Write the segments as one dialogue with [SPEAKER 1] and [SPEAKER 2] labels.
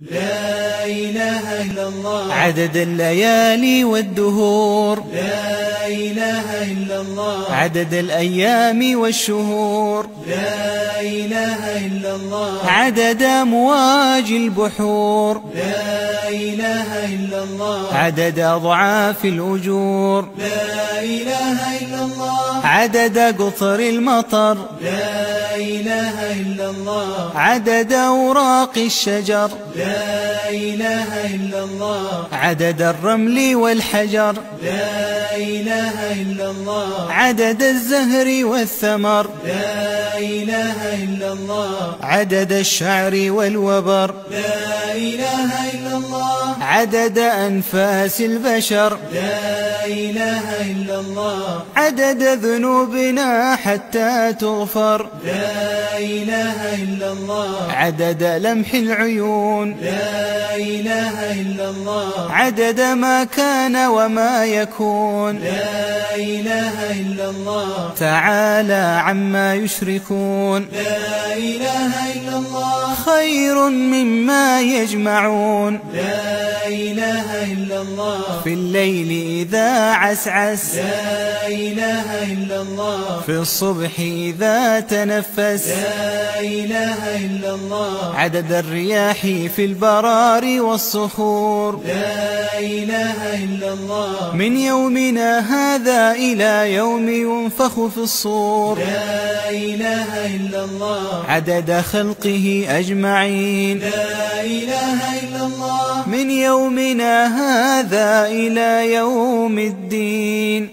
[SPEAKER 1] لا إله إلا الله.
[SPEAKER 2] عدد الليالي والدهور.
[SPEAKER 1] لا إله إلا الله.
[SPEAKER 2] عدد الأيام والشهور.
[SPEAKER 1] لا إله إلا الله.
[SPEAKER 2] عدد أمواج البحور.
[SPEAKER 1] لا إله إلا الله.
[SPEAKER 2] عدد أضعاف الأجور.
[SPEAKER 1] لا إله إلا الله.
[SPEAKER 2] عدد قطر المطر.
[SPEAKER 1] لا إله إلا الله.
[SPEAKER 2] عدد أوراق الشجر.
[SPEAKER 1] لا إله إلا الله.
[SPEAKER 2] عدد الرمل والحجر.
[SPEAKER 1] لا إله إلا الله.
[SPEAKER 2] عدد الزهر والثمر.
[SPEAKER 1] لا إله إلا الله.
[SPEAKER 2] عدد الشعر والوبر.
[SPEAKER 1] لا إله إلا الله.
[SPEAKER 2] عدد أنفاس البشر.
[SPEAKER 1] لا إله إلا الله.
[SPEAKER 2] عدد ذنوبنا حتى تغفر.
[SPEAKER 1] لا إله إلا الله.
[SPEAKER 2] عدد لمح العيون.
[SPEAKER 1] لا إله إلا الله.
[SPEAKER 2] عدد ما كان وما يكون.
[SPEAKER 1] لا إله إلا الله.
[SPEAKER 2] تعالى عما يشركون.
[SPEAKER 1] لا إله إلا الله.
[SPEAKER 2] خير مما يجمعون.
[SPEAKER 1] لا إله إلا الله.
[SPEAKER 2] في الليل إذا عسعس.
[SPEAKER 1] لا إله إلا الله.
[SPEAKER 2] في الصبح إذا تنفس.
[SPEAKER 1] لا إله إلا الله.
[SPEAKER 2] عدد الرياح في البرار والصخور.
[SPEAKER 1] لا إله إلا الله.
[SPEAKER 2] من يومنا هذا إلى يوم ينفخ في الصور.
[SPEAKER 1] لا إله إلا الله.
[SPEAKER 2] عدد خلقه أجمعين.
[SPEAKER 1] لا إله إلا الله.
[SPEAKER 2] من يومنا هذا إلى يوم الدين.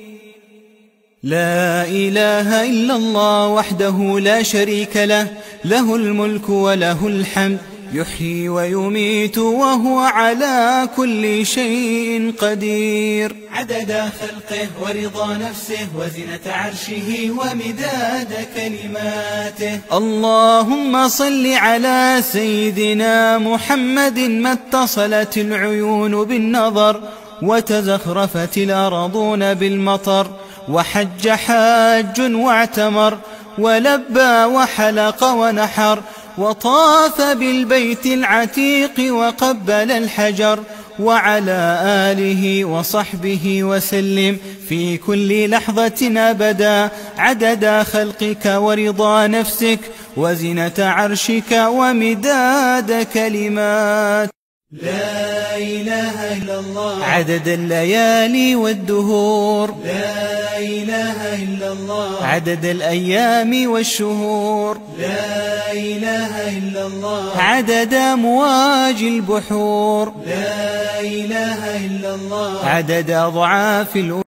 [SPEAKER 2] لا إله إلا الله وحده لا شريك له. له الملك وله الحمد. يحيي ويميت وهو على كل شيء قدير.
[SPEAKER 1] عدد خلقه ورضا نفسه وزنة عرشه ومداد كلماته.
[SPEAKER 2] اللهم صل على سيدنا محمد ما اتصلت العيون بالنظر وتزخرفت الأرضون بالمطر وحج حاج واعتمر ولبى وحلق ونحر وطاف بالبيت العتيق وقبل الحجر وعلى آله وصحبه وسلم في كل لحظة أبدا عدد خلقك ورضا نفسك وزنة عرشك ومداد كلمات
[SPEAKER 1] لا إله إلا الله.
[SPEAKER 2] عدد الليالي والدهور.
[SPEAKER 1] لا إله إلا الله.
[SPEAKER 2] عدد الأيام والشهور.
[SPEAKER 1] لا إله إلا الله.
[SPEAKER 2] عدد أمواج البحور.
[SPEAKER 1] لا إله إلا الله.
[SPEAKER 2] عدد أضعاف الأمور.